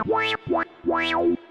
Wow, wow, wow.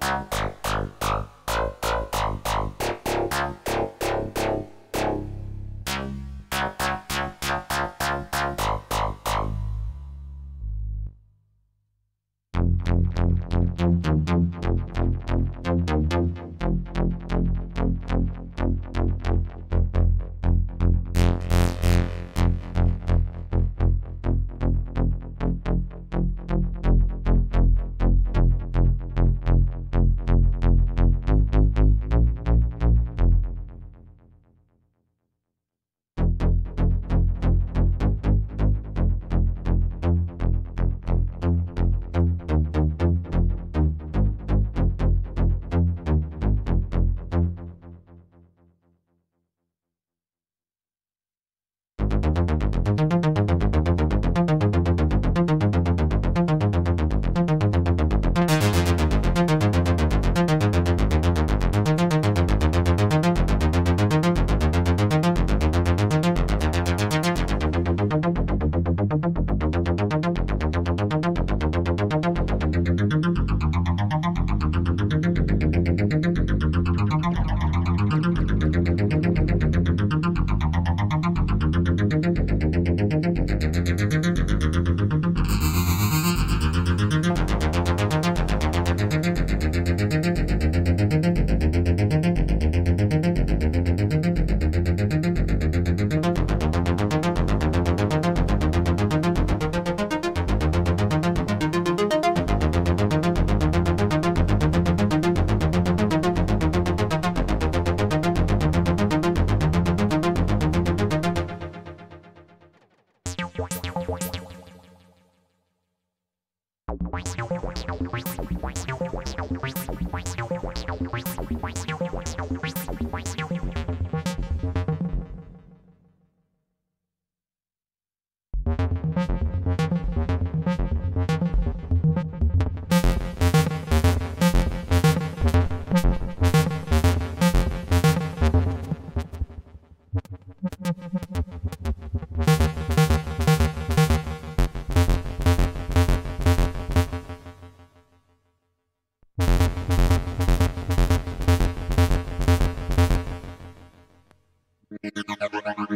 Wow.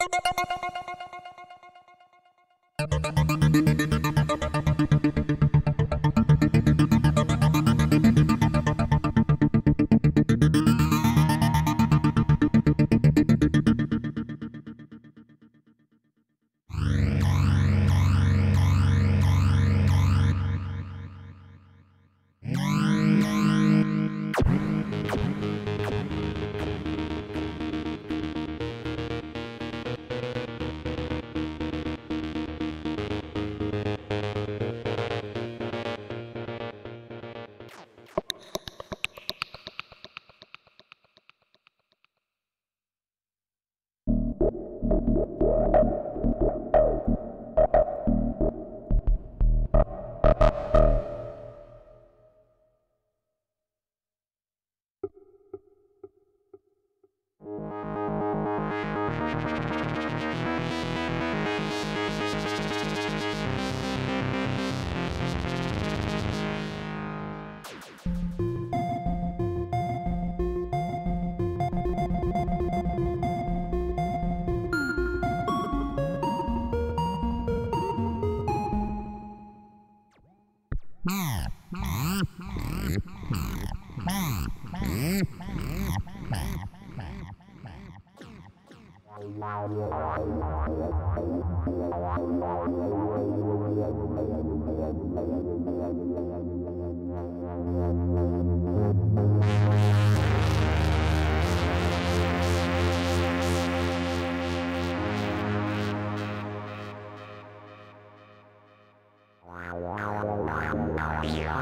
Thank you. Bye. Yeah.